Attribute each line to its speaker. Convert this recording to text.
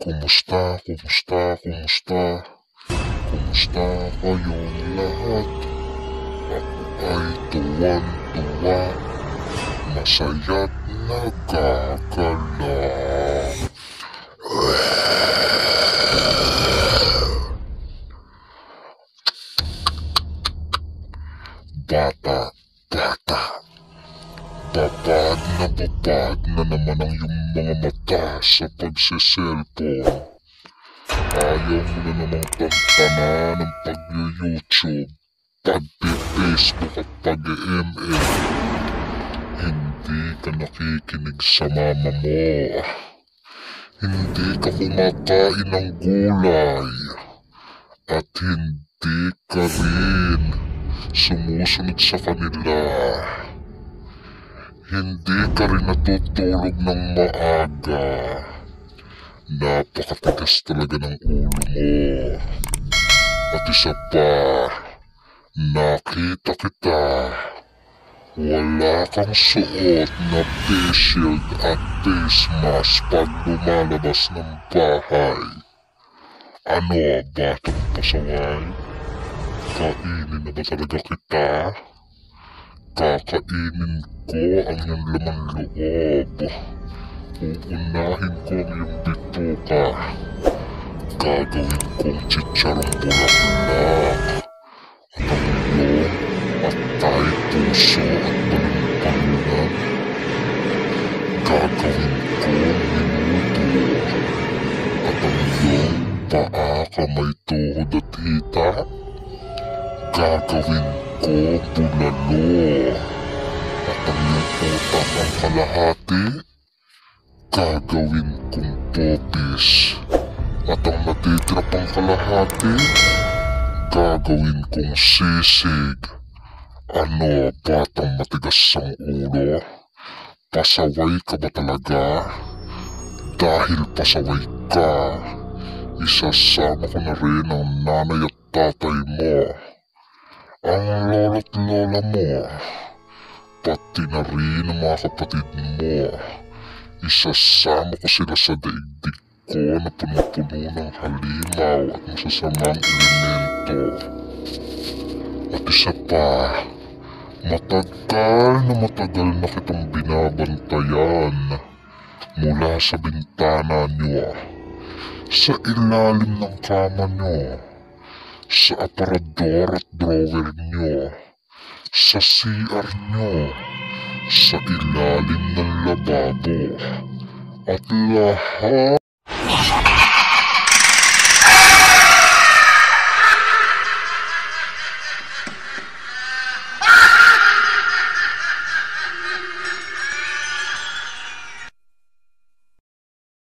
Speaker 1: Kumusta, kumusta, kumusta? Kumusta kayong lahat? Ako ay tuwan-tuwa, masaya't nagagalak. Bata, bata, babad na babad na naman ang iyong mga mata sa pagsiselfone. Ayaw mo na namang tantanan ng pag-YouTube, pag-Facebook at pag-ML. Hindi ka nakikinig sa mama mo. Hindi ka kumakain ng gulay. At hindi ka rin sumusunod sa kanila. Hindi ka rin natutulog ng maaga. Napakatigas talaga ng ulo mo. At isa pa, nakita kita. Wala kang suot na face shield at face mask pag lumalabas ng bahay. Ano, batang pasaway? Kainin na ba talaga kita? Kakainin ko ang iyong laman loob. Uunahin ko ang iyong bituka. Gagawin kong chicharong bulaklak. At ang iyong atay puso at balon-balunan. Gagawin kong minuto. At ang iyong paa kamay tuhod at hita. Gagawin ko bulalo. At ang iyong utak ang kalahati. Gagawin kong popis. At ang natitira pang kalahati, gagawin kong sisig. Ano, batang matigas ang ulo? Pasaway ka ba talaga? Dahil pasaway ka, isasama ko na rin ang nanay at tatay mo. Ang lolo't lola mo, pati na rin ang mga kapatid mo. Isasama ko sila sa daigdig ko na puno-puno ng halimaw at masasamang elemento. At isa pa, matagal na matagal na kitang binabantayan mula sa bintana niyo, sa ilalim ng kama niyo, sa aparador at drawer niyo, sa CR niyo, sa ilalim ng lababo, at lahat